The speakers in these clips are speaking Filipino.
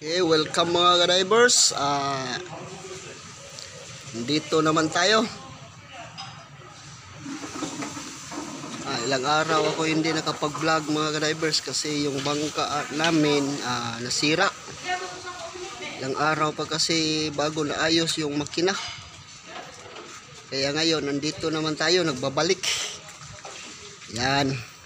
Okay, welcome mga ka-divers. Ah, dito naman tayo. Ah, ilang araw ako hindi nakapag-vlog mga ka-divers kasi yung bangka namin ah, nasira. Ilang araw pa kasi bago naayos yung makina. Kaya ngayon, nandito naman tayo, nagbabalik. Yan.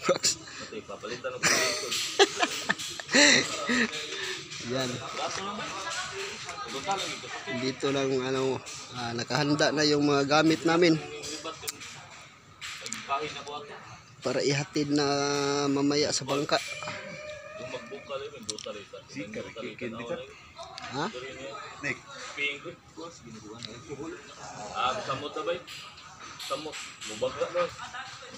Pati, papalitan ng. Yan. Dito lang ano, ah, nakahanda na yung mga gamit namin para ihatid na mamaya sa bangka. Ha? Nick. Pink. Ah, samot na ba Samot. Mubaga na.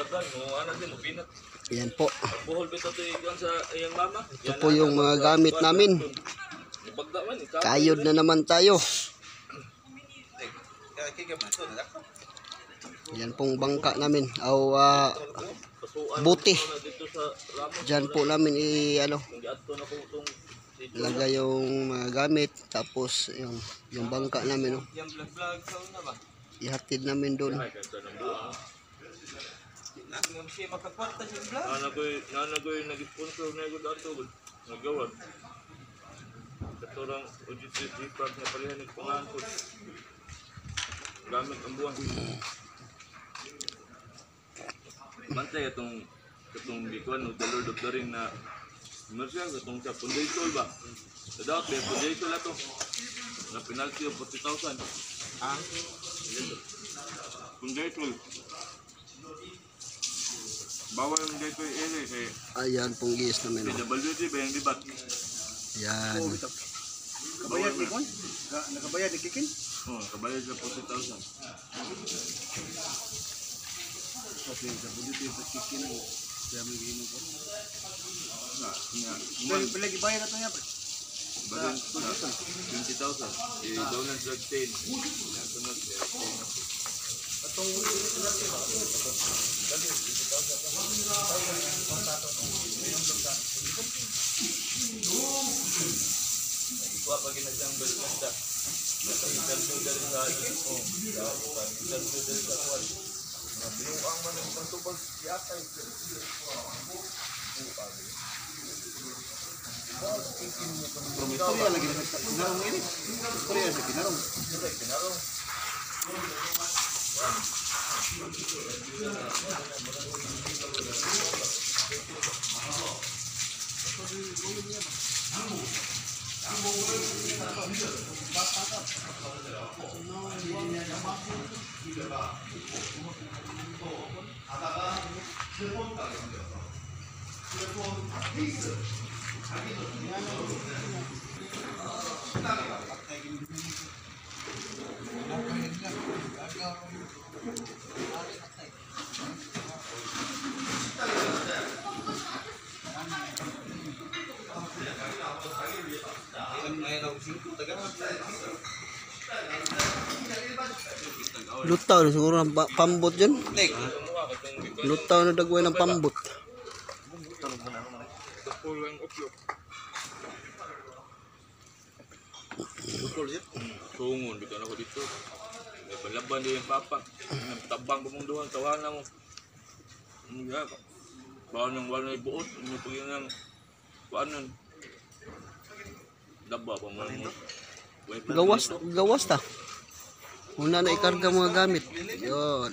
Dagan, mo anak din, mo pinat. Yan po. Buhol bito to yung sa iyang mama. Ito po yung mga gamit namin. Ikaw. Kayod na naman tayo. Yan pong bangka namin. Aw, ah, Pasuan buti. na dito sa Ramos. Diyan po namin i ano, na ilagay yung mga gamit tapos yung yung bangka namin oh, Yung vlog vlog una ba? Ihatid namin doon. Nanagoy, nanagoy nag-sponsor na ko dato. Nagawad. Katorang OGC Park na palihan ng pangangkot. Gamit ang buwan. Bantay itong itong gikuan no, the Lord of the Ring na Mersiya, itong sa Pundaysol ba? Sa dapat, may Pundaysol na to. Na penalty of 40,000. Ang Pundaysol. Bawal yung dito yung ele kay Ayan pong gis namin. Oh. PWD ba yung libat? Yan. kabayad ni Kon? Nakabayad ni Kikin? Oo, kabayad sa 40,000. Okay, sa bulit yung Kikin ang dami gini ko. Na, nga, Dahil pala gibayad na to niya. pre. Balan sa 20,000. Eh, ng drug. Na, sunod. eh, po. Ikuha pa ginasyang bersenda. Interview dari sa oh, interview dari sa kuwan. Na binuang man ang pantubag Promisoria la que nos asesinaron él, Promisoria la asesinaron. 가다가 휴대폰 가게 Lutaw na siguro ng pa- pambot dyan. Lutaw na dagway ng pambot. Tungon, bito na ko dito. May palaban din yung papa. Tabang ko mong duhan, tawanan mo. Nga, bawal ng wala na ibuot. Ano po yun ang paanan. Daba pa mo pa- Gawas, gawas ta. Una na ikarga mga gamit. Yun.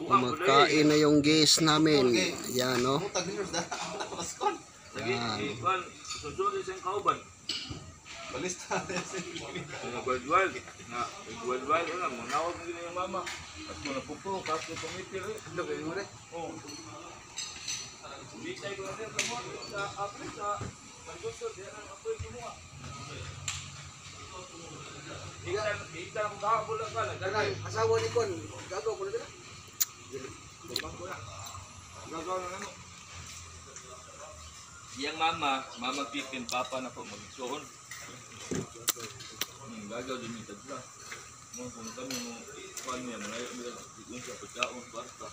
Kumakain na yung gas namin. Yan, no? Putang hinos da. Paskon. Lagi, eh, kuwan, susunod sa kauban. Balista. Mga wild na wild na mo nawag mo yung mama. At kung napupo, kasi pumitil eh. Ano kayo mo rin? Oh. Bitay ko na din sa mo sa apre sa paggusto ika ko kahapon lang ka Danay, asawa ni Kon. Gagaw ko na dila. Gagawa na ano. Iyang mama, mama Pipin, papa na po magsuon. Hmm, gagaw din yung tagla. Mo kung kami mo kuan niya mga ayo mga igun sa pagkaon basta.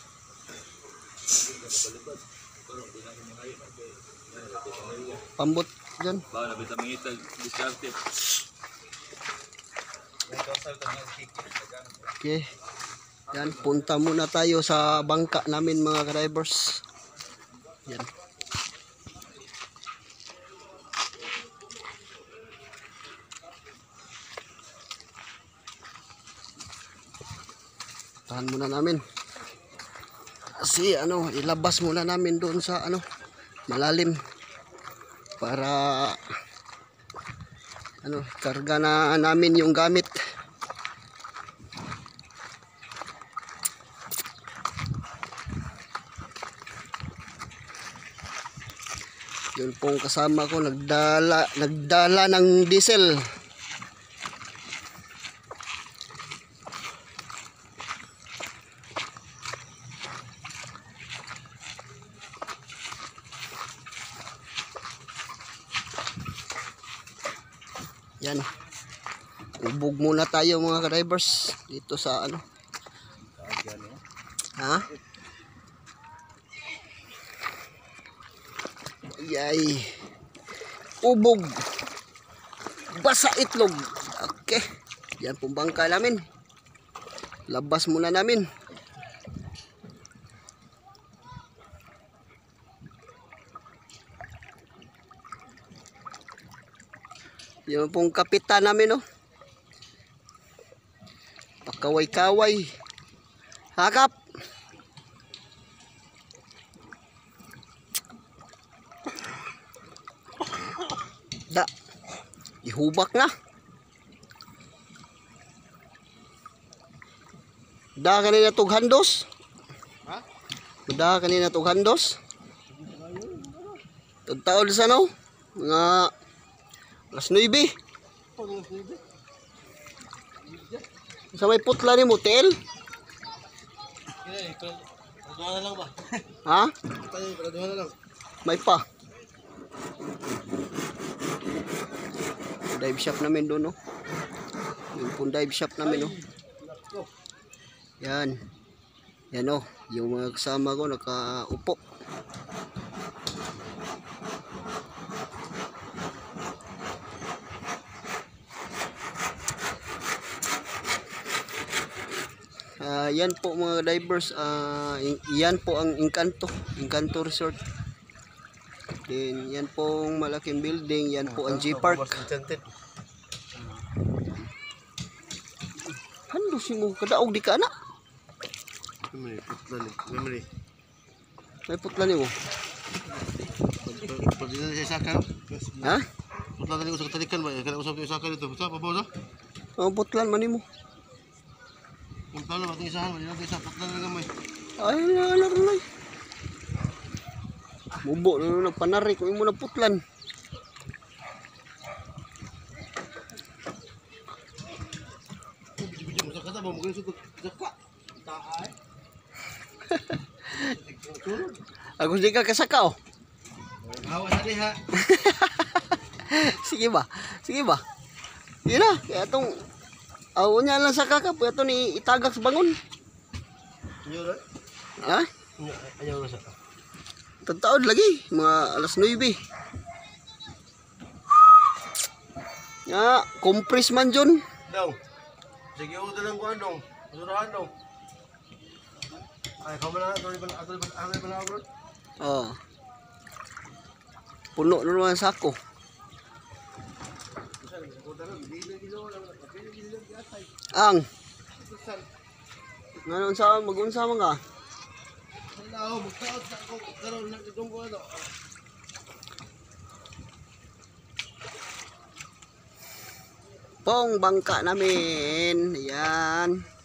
Di na na Pambot dyan. Bawa na bita mangita diskarte. Okay. Yan, punta muna tayo sa bangka namin mga drivers. Yan. Tahan muna namin. Kasi ano, ilabas muna namin doon sa ano, malalim para ano, karga na namin yung gamit. Yun pong kasama ko nagdala nagdala ng diesel. Yan. Ubog muna tayo mga drivers dito sa ano. Ha? Yay. Ubog. Basa itlog. Okay. Yan pong bangka namin. Labas muna namin. Yan pong kapitan namin, oh. Pakaway-kaway. Hakap. Da. Ihubak na. Da kanina tog handos. Ha? Da kanina tog handos. Tagtaod sa no? Mga alas 9. Sa may putla ni motel? Kaya, peraduhan na lang ba? Ha? Tayo, peraduhan na lang. May pa. Dive shop namin doon, no? Yung pong dive shop namin, no? Yan. Yan, oh. Yung mga kasama ko nakaupo. Ah, yan po mga divers, y- yan po ang Encanto, Encanto Resort. Then yan pong malaking building, yan po ang G Park. Enchanted. Hando si mo kadaog di ka na. Memory, putlan. Memory. May putla ni mo. Pwede na siya isakan. Ha? Putlan na ko sa katalikan ba? Kaya usap ko isakan dito. Sa pabaw sa? Ang putlan man nimo. Kung paano ba itong isahan? Hindi natin isa. Putlan na gamay. Ay na na na. Mubo na nagpanarik ko imo na putlan. Bidyo mo sa kata ba? Magaling sa Zaka. Taay. Ako di ka kasaka oh. Hawa na diha. Sige ba? Sige ba? Sige na. Kaya itong aw niya lang sa kaka. Kaya ito ni itagak sa bangon. Ayaw na. Ha? Ayaw na sa. Tagtaod lagi. Mga alas 9. Nga, compress man dyan. Daw. Sige, ako na lang ko anong. Masurahan daw. Ay, kamo na. Ito rin ba? Ito rin ba? Ito rin ba? Oh. Puno na naman sa ako. Ang. Ngayon sa magunsa mga. Hello, magtaot na ako. Karoon na itong ko ano. Pong bangka namin. Ayan.